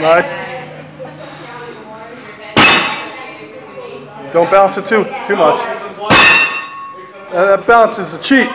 Nice. Don't bounce it too too much. Uh, that bounce is a cheat.